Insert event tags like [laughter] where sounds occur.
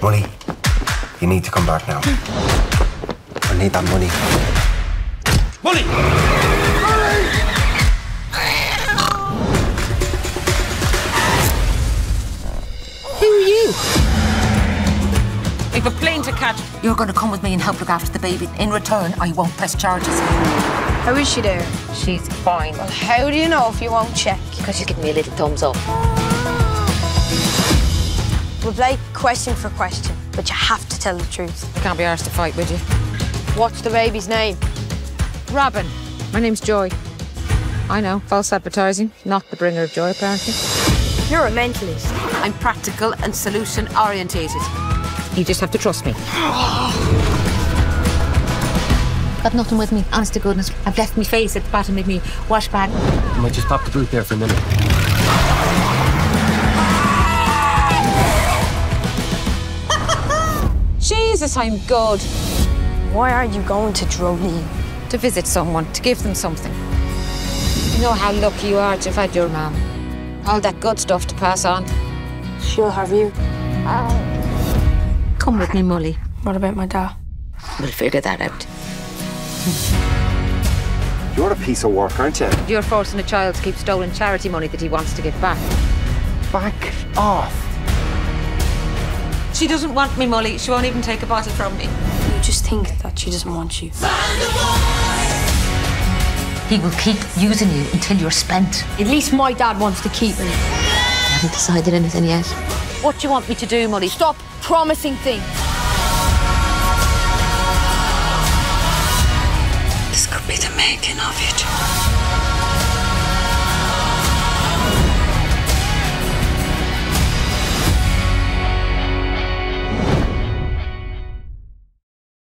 Money. You need to come back now. I need that money. Money! Who are you? We've a plane to catch. You're going to come with me and help look after the baby. In return, I won't press charges. How is she there? She's fine. Well, how do you know if you won't check? Because she's giving me a little thumbs up. We'll play question for question, but you have to tell the truth. I can't be arsed to fight with you. What's the baby's name? Robin. My name's Joy. I know, false advertising. Not the bringer of joy, apparently. You're a mentalist. I'm practical and solution orientated. You just have to trust me. [gasps] Got nothing with me, honest to goodness. I've left my face at the bottom of me wash bag. I might just pop the boot there for a minute. Jesus, I'm good. Why are you going to Droleen? To visit someone, to give them something. You know how lucky you are to have had your mum. All that good stuff to pass on. She'll have you. Come with me, Mully. What about my dad? We'll figure that out. You're a piece of work, aren't you? You're forcing a child to keep stolen charity money that he wants to give back. Back off. She doesn't want me, Mully. She won't even take a bottle from me. You just think that she doesn't want you. He will keep using you until you're spent. At least my dad wants to keep me. I haven't decided anything yet. What do you want me to do, Mully? Stop promising things. This could be the making of you, Joy.